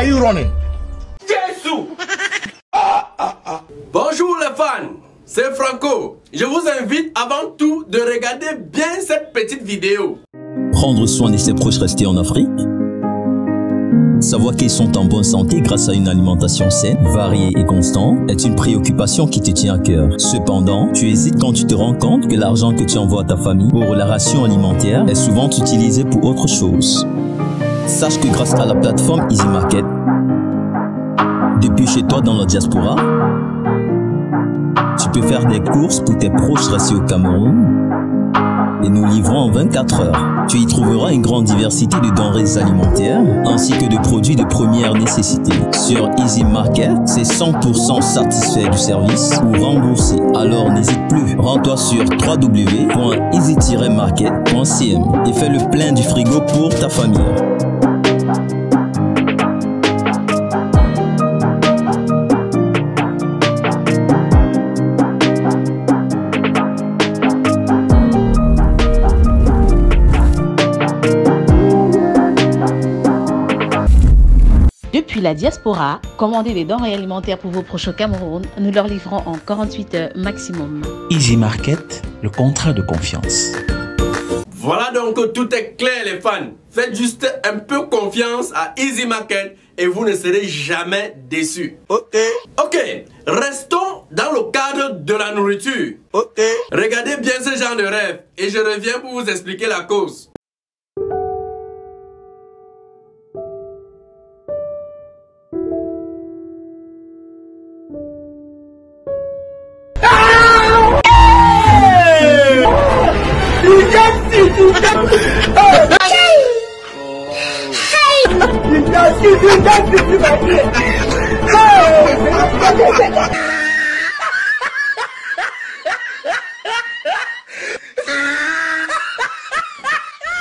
are you running? Jésus Bonjour les fans, c'est Franco. Je vous invite avant tout de regarder bien cette petite vidéo. Prendre soin de ses proches restés en Afrique Savoir qu'ils sont en bonne santé grâce à une alimentation saine, variée et constante est une préoccupation qui te tient à cœur. Cependant, tu hésites quand tu te rends compte que l'argent que tu envoies à ta famille pour la ration alimentaire est souvent utilisé pour autre chose. Sache que grâce à la plateforme Easy Market, depuis chez toi dans la diaspora, tu peux faire des courses pour tes proches restés au Cameroun et nous livrons en 24 heures. Tu y trouveras une grande diversité de denrées alimentaires ainsi que de produits de première nécessité. Sur Easy Market, c'est 100% satisfait du service ou remboursé. Alors n'hésite plus, rends-toi sur www.easy-market.cm et fais le plein du frigo pour ta famille. Depuis la diaspora, commandez des denrées alimentaires pour vos proches au Cameroun. Nous leur livrons en 48 heures maximum. Easy Market, le contrat de confiance. Voilà donc tout est clair les fans. Faites juste un peu confiance à Easy Market et vous ne serez jamais déçus. Ok. Ok, restons dans le cadre de la nourriture. Ok. Regardez bien ce genre de rêve et je reviens pour vous expliquer la cause.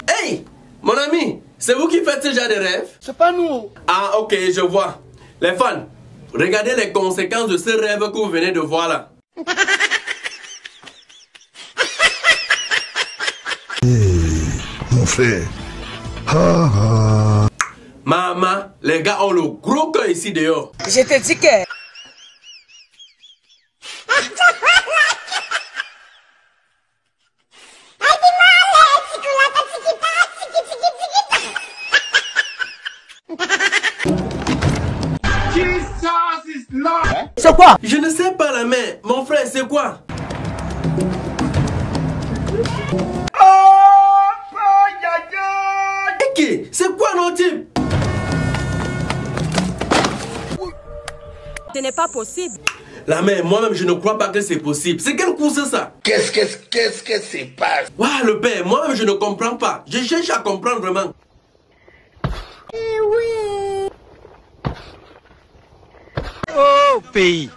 Hey, mon ami, c'est vous qui faites ce genre de rêve? C'est pas nous. Ah, ok, je vois. Les fans, regardez les conséquences de ce rêve que vous venez de voir là. Ah, ah. Maman, les gars ont le gros cœur ici dehors. Je te dis que C'est quoi? Je ne sais pas la main. Mon frère, c'est quoi? Ok, c'est quoi nos types ce n'est pas possible. La main, moi-même, je ne crois pas que c'est possible. C'est quel coup c'est ça? Qu'est-ce qu'est-ce qu'est-ce que c'est pas? Waouh, le père, moi-même, je ne comprends pas. Je cherche à comprendre vraiment. Oh, pays.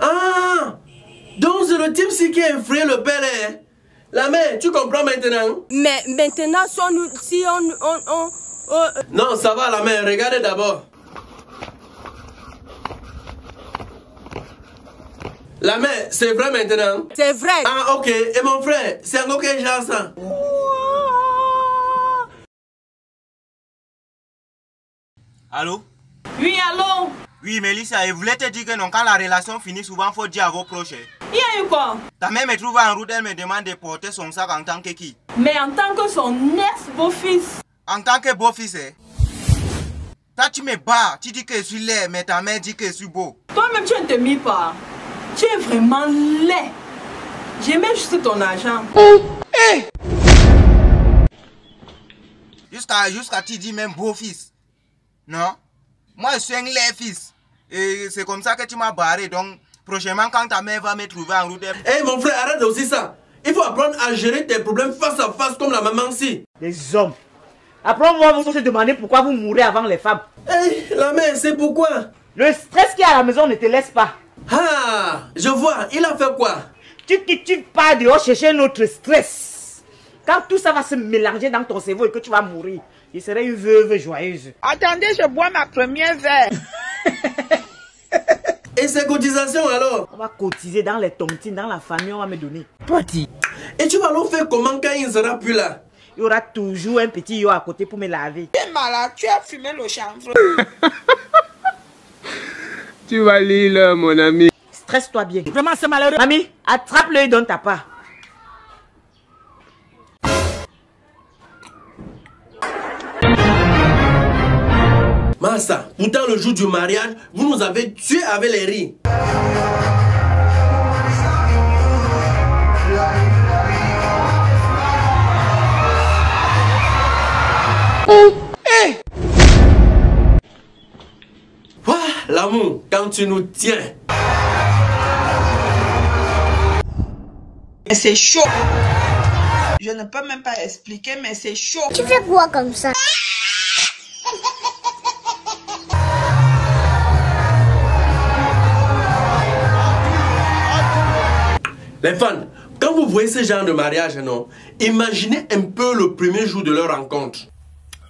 Ah Donc c'est le type qui a effrayé le père. hein? La main, tu comprends maintenant? Mais maintenant, si on... Si on, on, on- on- Non, ça va la main, regardez d'abord. La main, c'est vrai maintenant? C'est vrai. Ah ok, et mon frère, c'est encore quel genre ça? Allô? Oui, allô? Oui, Mélissa, je voulais te dire que non, quand la relation finit, souvent, faut dire à vos proches. Il y a eu quoi Ta mère me trouve en route, elle me demande de porter son sac en tant que qui? Mais en tant que son ex-beau-fils, En tant que beau-fils, hein. Toi, tu me bats, tu dis que je suis laid, mais ta mère dit que je suis beau. toi-même tu ne te mis pas. Tu es vraiment laid. J'aimais juste ton argent. Jusqu'à jusqu'à tu dis même beau-fils. Non? Moi, je suis un laid fils. Et c'est comme ça que tu m'as barré. Donc, prochainement, quand ta mère va me trouver en route, elle- Eh mon frère, arrête aussi ça. Il faut apprendre à gérer tes problèmes face à face comme la maman si. Les hommes. Après, on va vous se demander pourquoi vous mourrez avant les femmes. Eh, la mère, c'est pourquoi? Le stress qui est à la maison ne te laisse pas. Ah, je vois, il a fait quoi? Tu quittes, tu pars dehors chercher un autre stress. Quand tout ça va se mélanger dans ton cerveau et que tu vas mourir, il serait une veuve joyeuse. Attendez, je bois ma première verre. Et ses cotisations alors On va cotiser dans les tontines, dans la famille, on va me donner. Et tu vas alors faire comment quand il ne sera plus là? Il y aura toujours un petit yo à côté pour me laver. Tu es malade, tu as fumé le chanvre. tu vas lire, mon ami. Stresse-toi bien. Vraiment, c'est malheureux. Ami, attrape-le et donne ta part. Massa, pourtant le jour du mariage, vous nous avez tués avec les rires. L'amour, quand tu nous tiens? C'est chaud. Je ne peux même pas expliquer, mais c'est chaud. Tu fais quoi comme ça? Les fans, quand vous voyez ce genre de mariage, non, imaginez un peu le premier jour de leur rencontre.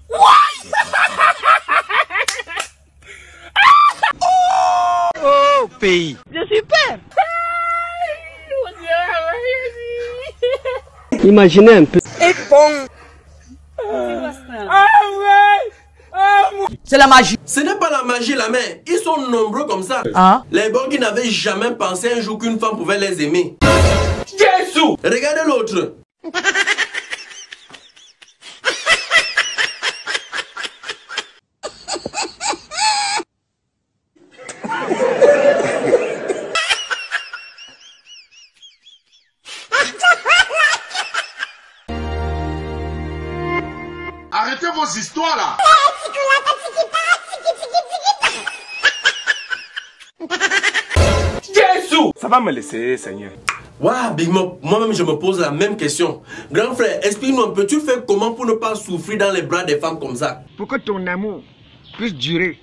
oh, pays. Je suis père. Imaginez un peu. Et bon. Ah ouais. C'est la magie. Ce n'est pas la magie, la main. Ils sont nombreux comme ça. Hein? Les bons qui n'avaient jamais pensé un jour qu'une femme pouvait les aimer. Regardez l'autre. Arrêtez vos histoires là Jésus Ça va me laisser, Seigneur. Waouh, Big Mop, moi-même je me pose la même question. Grand frère, explique-nous un peu, tu fais comment pour ne pas souffrir dans les bras des femmes comme ça? Pour que ton amour puisse durer,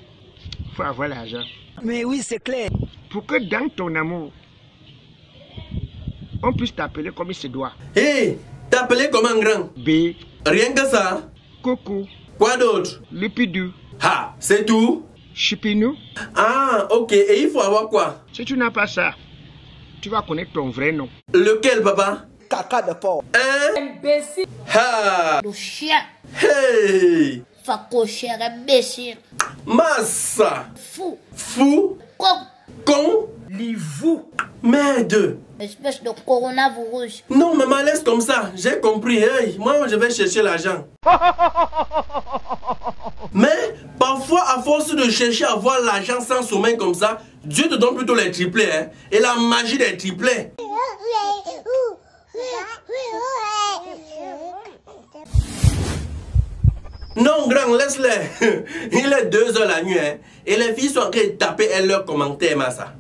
il faut avoir l'argent. Mais oui, c'est clair. Pour que dans ton amour, on puisse t'appeler comme il se doit? Hé, hey, t'appeler comme un grand B. Rien que ça Coco. Quoi d'autre? Lipidu. Ha, c'est tout Chipinou. Ah, ok. Et il faut avoir quoi? Si tu n'as pas ça, tu vas connaître ton vrai nom. Lequel, papa? Caca de porc. Hein? Imbécile. Ha Le chien. Hey Facochère, imbécile. Massa Fou. Fou? Con. Con? Livou. Merde Espèce de coronavirus. Non, maman, laisse comme ça. J'ai compris. Hey, moi, je vais chercher l'argent. Mais à force de chercher à avoir l'argent sans sommeil comme ça, Dieu te donne plutôt les triplés. Hein, et la magie des triplés. Non, grand, laisse-les. Il est 2 heures la nuit. Hein, et les filles sont en train de taper et leurs commentaires, Massa.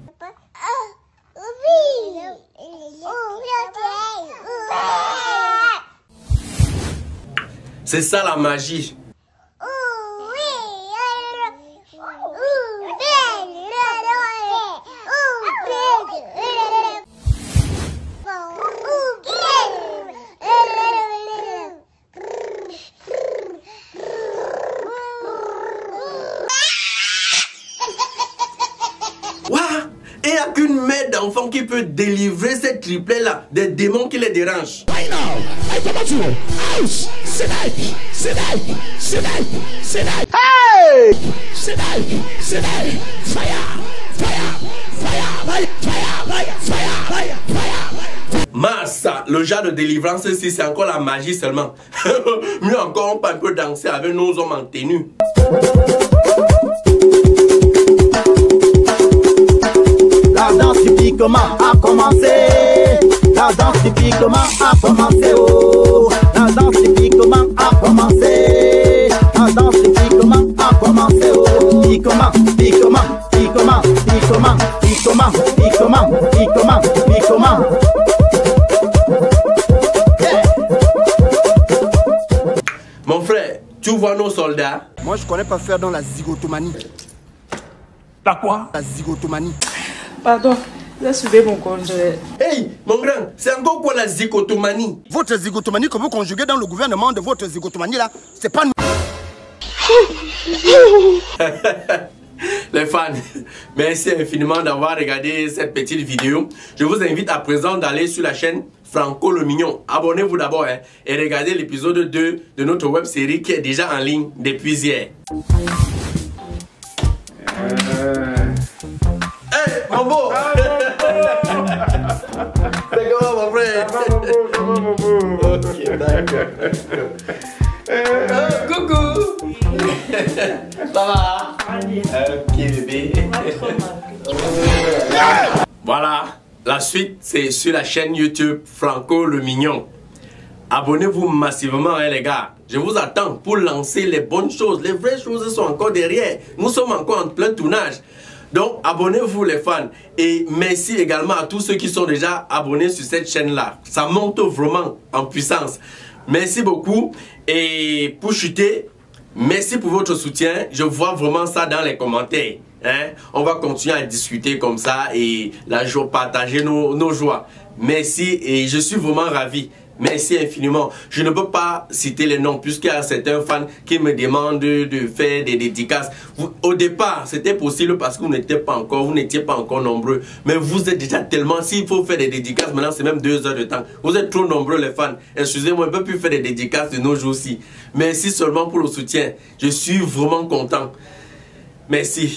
C'est ça la magie. Qui peut délivrer ces triplets là des démons qui les dérangent. Massa, le genre de délivrance ici, c'est encore la magie seulement. Mieux encore, on peut un peu danser avec nos hommes en tenue. Typiquement a commencé. La danse typiquement a commencé. Oh. La danse typiquement a commencé. La danse typiquement a commencé. Oh. Typiquement, typiquement, typiquement, typiquement, typiquement, typiquement, typiquement, typiquement. Mon frère, tu vois nos soldats? Moi, je connais pas faire dans la zigotomanie. La quoi? La zigotomanie. Pardon, Hey, mon grand, c'est encore quoi la zigotomanie Votre zigotomanie que vous conjuguez dans le gouvernement de votre zigotomanie là, c'est pas nous. Les fans, merci infiniment d'avoir regardé cette petite vidéo. Je vous invite à présent d'aller sur la chaîne Franco le Mignon. Abonnez-vous d'abord hein, et regardez l'épisode 2 de notre web série qui est déjà en ligne depuis hier. Ok, d'accord. Euh, coucou Ça va? Ok bébé. Voilà, la suite c'est sur la chaîne YouTube Franco le Mignon. Abonnez-vous massivement hein, les gars. Je vous attends pour lancer les bonnes choses. Les vraies choses sont encore derrière. Nous sommes encore en plein tournage. Donc abonnez-vous les fans. Et merci également à tous ceux qui sont déjà abonnés sur cette chaîne-là. Ça monte vraiment en puissance. Merci beaucoup. Et pour chuter, merci pour votre soutien. Je vois vraiment ça dans les commentaires. Hein? On va continuer à discuter comme ça et la joie, partager nos, nos joies. Merci et je suis vraiment ravi. Merci infiniment. Je ne peux pas citer les noms puisqu'il y a certains fans qui me demandent de faire des dédicaces. Au départ, c'était possible parce que vous n'étiez pas encore, vous n'étiez pas encore nombreux. Mais vous êtes déjà tellement, s'il faut faire des dédicaces, maintenant c'est même deux heures de temps. Vous êtes trop nombreux les fans. Excusez-moi, on ne peut plus faire des dédicaces de nos jours-ci. Merci seulement pour le soutien. Je suis vraiment content. Merci.